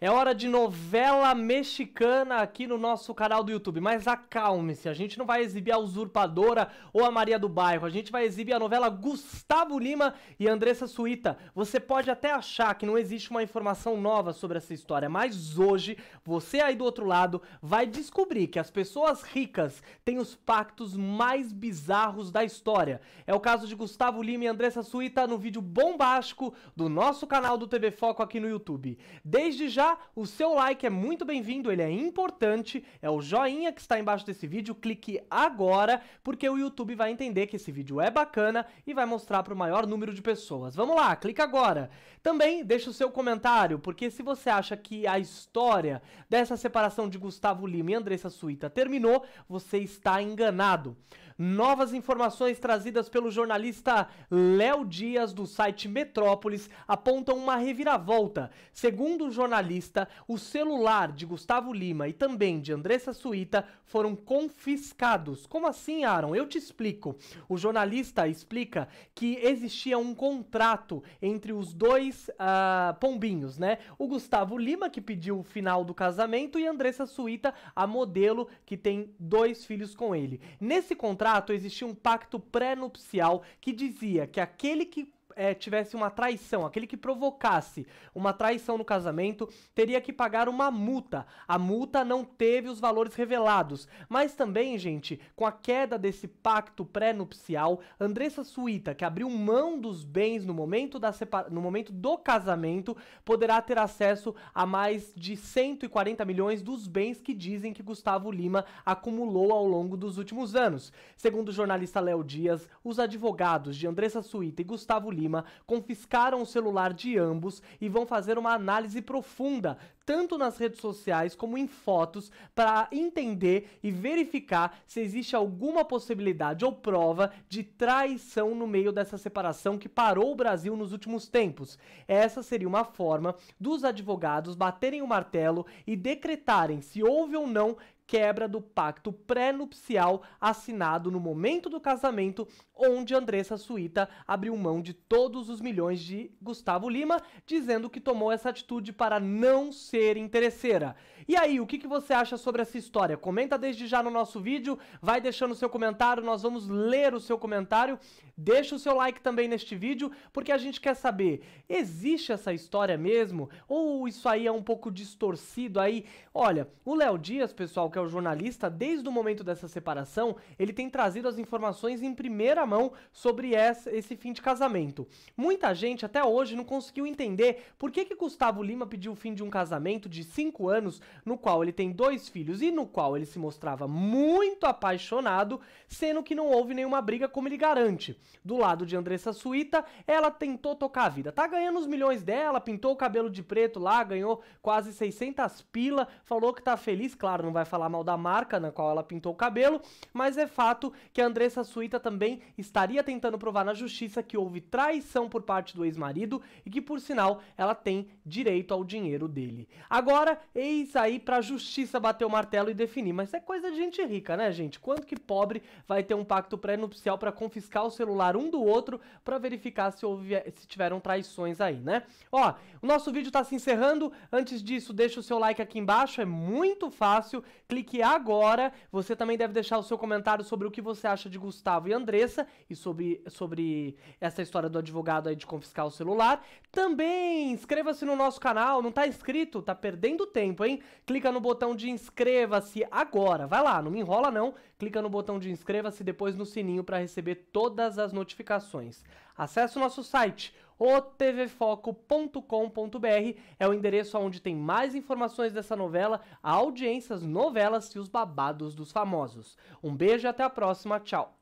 É hora de novela mexicana aqui no nosso canal do YouTube. Mas acalme-se, a gente não vai exibir a Usurpadora ou a Maria do Bairro. A gente vai exibir a novela Gustavo Lima e Andressa Suíta. Você pode até achar que não existe uma informação nova sobre essa história, mas hoje você aí do outro lado vai descobrir que as pessoas ricas têm os pactos mais bizarros da história. É o caso de Gustavo Lima e Andressa Suíta no vídeo bombástico do nosso canal do TV Foco aqui no YouTube. Desde já o seu like é muito bem-vindo, ele é importante, é o joinha que está embaixo desse vídeo, clique agora, porque o YouTube vai entender que esse vídeo é bacana e vai mostrar para o maior número de pessoas. Vamos lá, clica agora. Também deixa o seu comentário, porque se você acha que a história dessa separação de Gustavo Lima e Andressa Suíta terminou, você está enganado. Novas informações trazidas pelo jornalista Léo Dias do site Metrópolis apontam uma reviravolta. Segundo o jornalista, o celular de Gustavo Lima e também de Andressa Suíta foram confiscados. Como assim, Aaron? Eu te explico. O jornalista explica que existia um contrato entre os dois uh, pombinhos, né? O Gustavo Lima, que pediu o final do casamento, e Andressa Suíta, a modelo, que tem dois filhos com ele. Nesse contrato, contrato existia um pacto pré-nupcial que dizia que aquele que é, tivesse uma traição, aquele que provocasse uma traição no casamento, teria que pagar uma multa. A multa não teve os valores revelados, mas também, gente, com a queda desse pacto pré-nupcial, Andressa Suíta, que abriu mão dos bens no momento, da no momento do casamento, poderá ter acesso a mais de 140 milhões dos bens que dizem que Gustavo Lima acumulou ao longo dos últimos anos. Segundo o jornalista Léo Dias, os advogados de Andressa Suíta e Gustavo Lima Lima confiscaram o celular de ambos e vão fazer uma análise profunda, tanto nas redes sociais como em fotos, para entender e verificar se existe alguma possibilidade ou prova de traição no meio dessa separação que parou o Brasil nos últimos tempos. Essa seria uma forma dos advogados baterem o martelo e decretarem se houve ou não quebra do pacto pré-nupcial assinado no momento do casamento, onde Andressa Suíta abriu mão de todos os milhões de Gustavo Lima, dizendo que tomou essa atitude para não ser interesseira. E aí, o que, que você acha sobre essa história? Comenta desde já no nosso vídeo, vai deixando seu comentário, nós vamos ler o seu comentário. Deixa o seu like também neste vídeo, porque a gente quer saber, existe essa história mesmo? Ou isso aí é um pouco distorcido aí? Olha, o Léo Dias, pessoal, que que é o jornalista, desde o momento dessa separação, ele tem trazido as informações em primeira mão sobre essa, esse fim de casamento. Muita gente até hoje não conseguiu entender por que, que Gustavo Lima pediu o fim de um casamento de cinco anos, no qual ele tem dois filhos e no qual ele se mostrava muito apaixonado, sendo que não houve nenhuma briga como ele garante. Do lado de Andressa Suíta, ela tentou tocar a vida. Tá ganhando os milhões dela, pintou o cabelo de preto lá, ganhou quase 600 pila, falou que tá feliz, claro, não vai falar falar mal da marca na qual ela pintou o cabelo, mas é fato que a Andressa Suíta também estaria tentando provar na justiça que houve traição por parte do ex-marido e que, por sinal, ela tem direito ao dinheiro dele. Agora, eis aí pra justiça bater o martelo e definir, mas é coisa de gente rica, né, gente? Quanto que pobre vai ter um pacto pré-nupcial para confiscar o celular um do outro para verificar se, houve, se tiveram traições aí, né? Ó, o nosso vídeo tá se encerrando. Antes disso, deixa o seu like aqui embaixo, é muito fácil. Clique clique agora. Você também deve deixar o seu comentário sobre o que você acha de Gustavo e Andressa e sobre, sobre essa história do advogado aí de confiscar o celular. Também inscreva-se no nosso canal, não tá inscrito? Tá perdendo tempo, hein? Clica no botão de inscreva-se agora. Vai lá, não me enrola não. Clica no botão de inscreva-se depois no sininho para receber todas as notificações. Acesse o nosso site otvfoco.com.br é o endereço onde tem mais informações dessa novela, audiências, novelas e os babados dos famosos. Um beijo e até a próxima, tchau!